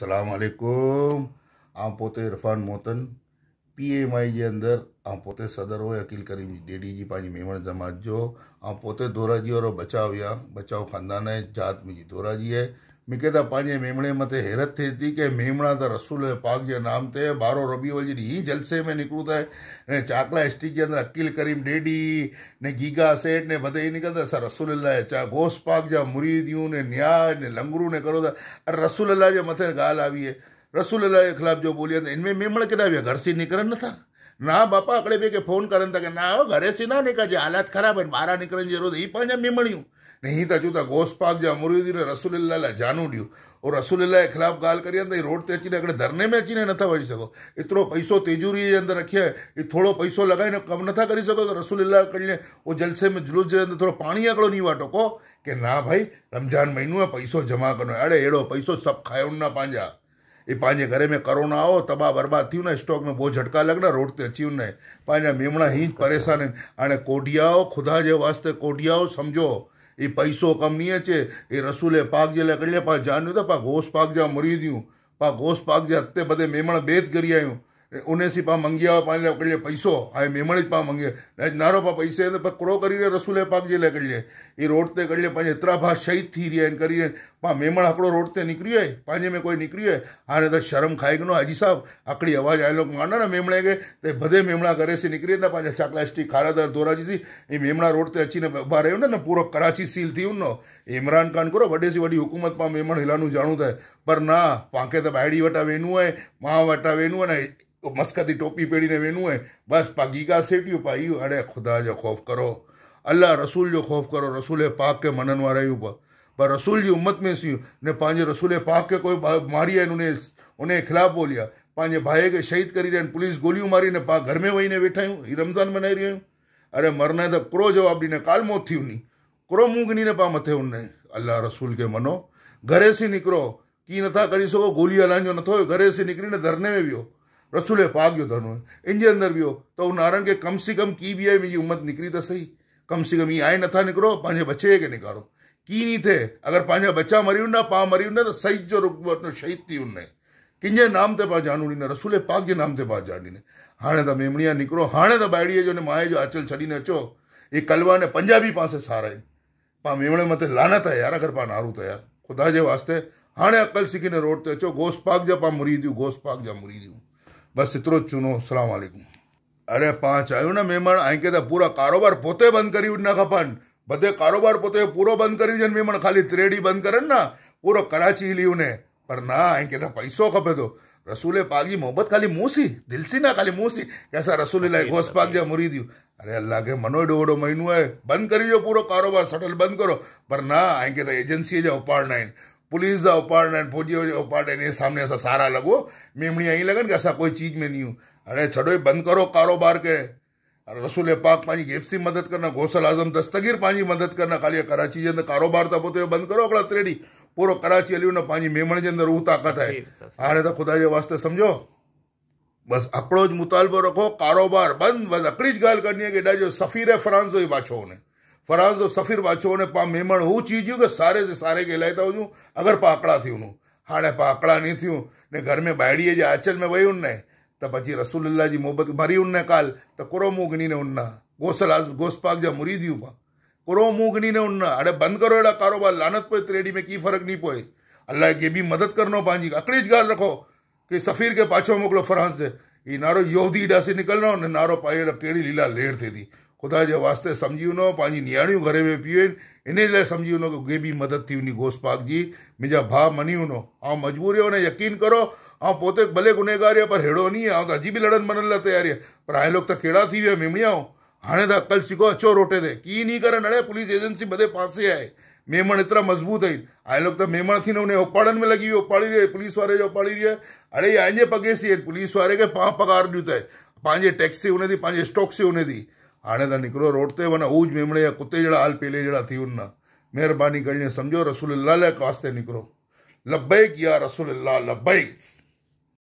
સલામલેકુમ આમ પોતે ઇરફાન મોતન પીએમઆઈ જે અંદર આમ પોતે સદર હોય અકીલ करीम डेडी जी पंहिंजी मेवण जमात जो ऐं पोते दोराजी वारो बचाव या बचाव ख़ानदान आहे जात मुंहिंजी दोराजी है मूंखे त पंहिंजे मेमणे मथे हैरत थिए थी की मेमणा त रसूल पाक जे नाम ते ॿारहों रबी जी हीअं जलसे में निकिरूं था। चाकला स्टिक जे अंदरि अकील करीम डेडी, ने गीगा सेठ, ने बधे ई निकिरंदा असां रसूल लाइ चा गोस पाक जा, मुरीदियूं, ने न्याय, ने लंगरू ने करो था। रसूल जे मथे ॻाल्हि આવી है। रसूल जे ख़िलाफ़ जो बोली इनमें मेमण केॾा विया घर से निकिरनि नथा ना बापा अकड़े ॿिए खे फ़ोन करनि था की ना घरे से ना निकिरजे हालात ख़राब आहिनि ॿाहिरां निकिरण ज़रूरत हीअ पंहिंजा मेमणियूं। नहीं था चूता गौस पाक जा अमरूदी ने रसूल जानू ॾियो ऐं रसूल जे ख़िलाफ़ु ॻाल्हि करी त रोड ते अची करे धरने में अची नथा वठी सघो एतिरो पैसो तिजूरी जे अंदरि रखी आहे थोरो पैसो लॻाए कमु नथा करे सघो त रसूल कॾहिं उहो जलसे में जुलूस जे अंदरि थोरो पाणी हिकिड़ो नी हुआ टोको की ना भाई रमज़ान महीनो आहे पैसो जमा कंदो आहे अड़े अहिड़ो पैसो सभु खाइनि न पंहिंजा એ पंहिंजे घर में करोना आयो तबाह बर्बाद थी वञे स्टॉक में बोझ झटका लॻंदा रोड ते अची वञे पंहिंजा मेमणा ई परेशान आहिनि हाणे कोडियाओ ख़ुदा जे वास्ते कोडियाओ सम्झो એ પૈસો કમ છે, એ રસૂલે પાક જે કડલે પા જાન્યું તો પા ઘોષ પાક જા મરી દિયું પા ઘોષ પાક જે અતે બધે મેમણ બેદ કરી આવ્યું ઉનેસી પા મંગિયા પાંજલે કરીએ પૈસો. આ મેમણી જ પા મંગીએ આજ નારો પા પૈસે એને પકડો કરીને રસુલે પાક જેલે કરીએ એ રોડ તે કરીએ પાંજે એતરા ભા શહીદ થઈ રહ્યા એને કરીને. પા મેમણ આપણો રોડ તે નીકળી હોય પાંજે મેં કોઈ નીકળી હોય હારે તો શરમ ખાઈ ગયો હાજી સાહેબ આકડી અવાજ આવેલો માનો ને મેમણે કે તે બધે મેમણા કરે છે નીકળીએ ને પાંજે ચાકલા સ્ટી ખારાદર ધોરાજીથી એ મેમણા રોડ તે અચીને ઊભા રહ્યો ને પૂરો કરાચી સીલ થયું નો ઇમરાન ખાન કરો વડેસી વડી હુકુમત પા મેમણ હિલાનું જાણું થાય. પર ના, પાંખે તો બાયડી વટા વેનું હોય, મા વટા વેનું હોય ને तो मस्कती टोपी पहरीने वेनू है। बस पा गीगा सेटियूं पा इहो ख़ुदा जो ख़ौफ़ करो। अल्लाह रसूल जो ख़ौफ़ करो, रसूल पाक के मञण वारा आहियूं पिया पर रसूल की उम्मत में सीयूं ने पंहिंजे रसूल पाक के कोई मारी आहिनि उन उन जे ख़िलाफ़ु ॿोलिया पंहिंजे भाउ शहीद करी रहिया आहिनि पुलिस गोलियूं मारी, ने पाण घर में वही ने वेठा आहियूं हीअ रमज़ान मनाए रहियूं आहियूं अरे मरने त तो क्रो जवाबु ॾिने काल मौत थी वञी क्रो मुंहुं गिनी न पाण मथे हुन अल्लाह रसूल के मनो। घर से निकरो, की नथा करी सघो गोली हलाइण जो नथो घर से निकिरी न धरने में वियो रसूल पाक जो धर्म इन जे अंदरि वियो त उन नारनि खे कम से कम की बि आहे मुंहिंजी उमत निकिरी त सही। कम से कम ईअं आहे नथा निकिरो पंहिंजे बचे खे निकारो की नी थिए अगरि पंहिंजा बचा मरी वञा पाउ मरी वञा त सही जो रुक शहीद थी वञे कंहिंजे नाम ते पाउ जानू ॾिना रसूल पाक जे नाम ते पाउ जान ॾिने हाणे त मेमणिया निकिरो हाणे त ॿाहिड़ीअ जो माए जो अचल छॾीने अचो। हे कलवा ने पंजाबी पासे सारा आहिनि पा मेमणे मथे लानत आहे यार, अगरि पा नारू त यार। ख़ुदा जे वास्ते, हाणे अकल सिखीने रोड ते अचो गोस पाक जा, पा मुरी दियूं गोस पाक जा मुरी दियूं બસ એટલો જ ચૂનો. સલામ આલેકુમ અરે પાંચ આવ્યું ને મહેમાન? અહીં કહેતા પૂરા કારોબાર પોતે બંધ કર્યું ના ખપન. બધે કારોબાર પોતે પૂરો બંધ કર્યું છે ને મહેમાન? ખાલી ત્રેડી બંધ કરે ને પૂરો કરાચી લીવને પણ ના અહીં કહેતા પૈસો ખપે તો. રસૂલે પાગી મોહબ્બત ખાલી મૂસી દિલસી ના ખાલી મૂસી. કેસા રસૂલે લાય ગોસ પાક જ્યાં મરી દઉં અરે અલ્લાહ કે મનો ડોડો મહિનો બંધ કરી દો પૂરો કારોબાર સટલ બંધ કરો. પર ના અહીં કહેતા એજન્સીએ જ ઉપાડ નાઈન न ऐं के जा उपाड़ना पुलिस जा आहिनि फौजीअ जा उपाड़ना आहिनि सामने असां सारा लॻो मेमणी ईअं लॻनि की असां कोई चीज़ में नहीं हूँ। अरे छॾो बंदि करो कारोबार खे रसूल पाक पंहिंजी गेप्सी मदद करना गौसल आज़म दस्तगीर पंहिंजी मदद करना ख़ाली कराची जे अंदरि कारोबार त पोइ बंदि करो हिकिड़ा त्रेडी। पूरो कराची हली वञो पंहिंजी मेमण जे अंदरि उहा ताक़त आहे हाणे त ख़ुदा जे वास्ते सम्झो। बसि हिकिड़ो मुतालबो रखो कारोबार बंदि बसि हिकिड़ी ज ॻाल्हि करणी आहे की ॾाढो सफ़ीर फ्रांस जो ई बाछो हुने फराज़ जो सफ़ीर बाछो ने पा मेमण हू चीज़ के सारे से सारे के इलाही था अगरि पा आकड़ा थी वञूं हाणे पा आकड़ा नहीं थियूं ने घर में ॿाहिड़ीअ जे, आंचल में वही उन त बची रसूल जी मोहबत मरी उन काल, त कुरो मुंहुं गिनी ने उन गोसल गोस पाक जा मुरी दियूं पा कुरो मुंहुं गिनी ने उन हाणे बंदि करो अहिड़ा कारोबार, लानत पए त्रेडी में की फ़र्क़ु नहीं पए अलाए के बि मदद करिणो पंहिंजी हिकिड़ी ज ॻाल्हि रखो, की सफ़ीर खे पाछो मोकिलो फ्रांस से ही ख़ुदा जे वास्ते सम्झी वञो पंहिंजी नियाणियूं घर में पियूं आहिनि इन लाइ सम्झी वञो की उहे बि मदद थी वञी घोष पाक जी मुंहिंजा भाउ मञी वञो ऐं मजबूरी हुन यकीन करो ऐं पोइ भले गुनहगार आहे पर अहिड़ो नी आहे त अॼु बि लड़नि मनण लाइ पर हाणे लोग त कहिड़ा थी विया मेमणिया हाणे त अकल सिखो अचो रोटे ते की नी करनि हाणे पुलिस एजेंसी बधे पासे आहे मेमण एतिरा मज़बूत आहिनि हाणे लोग त मेमण थी न उन उपाड़नि में लॻी वियो उपाड़ी रहियो पुलिस वारे जो उपाड़ी रहियो अड़े आइजे पगे सी आहिनि पुलिस वारे खे पाण पघार ॾियूं त पंहिंजे टैक्सी हुन थी पंहिंजे स्टॉक हुन थी हाणे त निकिरो रोड ते वञा ऊज मेमणे या कुते जहिड़ा हाल पेले जहिड़ा थी वञा महिरबानी करिणी सम्झो रसूल लाइ वास्ते निकिरो लबैक या रसूल लबैक